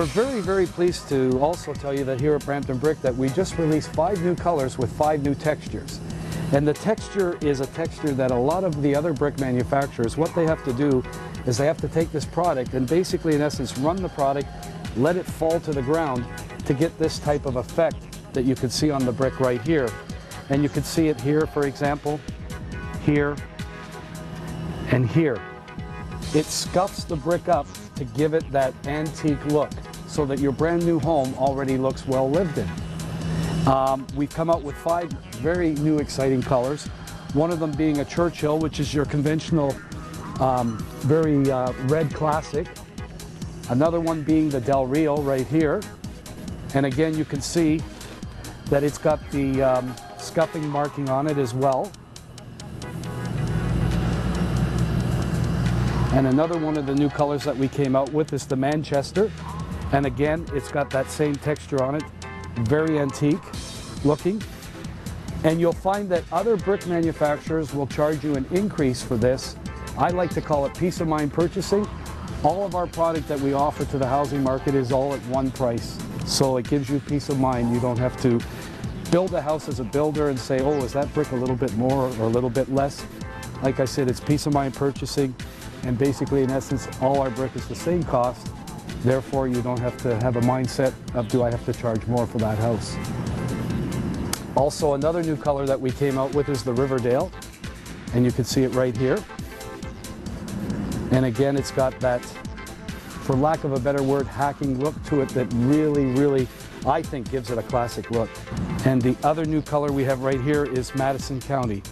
We're very, very pleased to also tell you that here at Brampton Brick that we just released five new colors with five new textures. And the texture is a texture that a lot of the other brick manufacturers, what they have to do is they have to take this product and basically in essence run the product, let it fall to the ground to get this type of effect that you can see on the brick right here. And you can see it here, for example, here, and here. It scuffs the brick up to give it that antique look so that your brand new home already looks well lived in. Um, we've come out with five very new exciting colors. One of them being a Churchill, which is your conventional, um, very uh, red classic. Another one being the Del Rio right here. And again, you can see that it's got the um, scuffing marking on it as well. And another one of the new colors that we came out with is the Manchester. And again, it's got that same texture on it, very antique looking. And you'll find that other brick manufacturers will charge you an increase for this. I like to call it peace of mind purchasing. All of our product that we offer to the housing market is all at one price. So it gives you peace of mind. You don't have to build a house as a builder and say, oh, is that brick a little bit more or a little bit less? Like I said, it's peace of mind purchasing. And basically, in essence, all our brick is the same cost. Therefore, you don't have to have a mindset of, do I have to charge more for that house? Also, another new color that we came out with is the Riverdale. And you can see it right here. And again, it's got that, for lack of a better word, hacking look to it that really, really, I think gives it a classic look. And the other new color we have right here is Madison County.